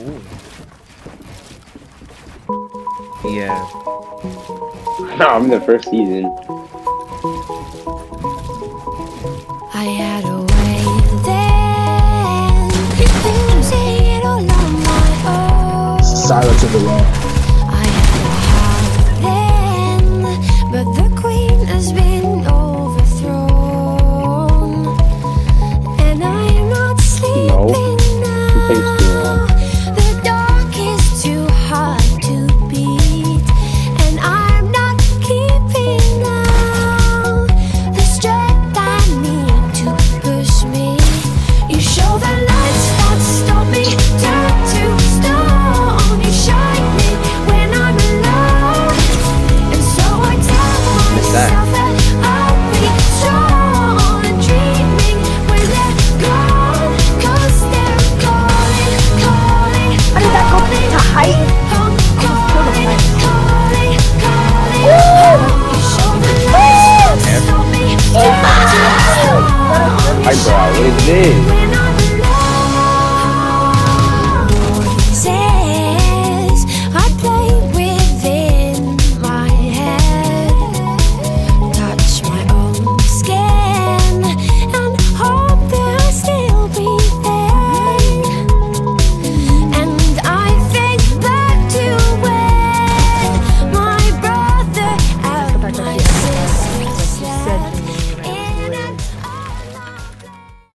cool. Yeah. I'm in the first season. I had a way then. Silence of the law. I bro. What is with it.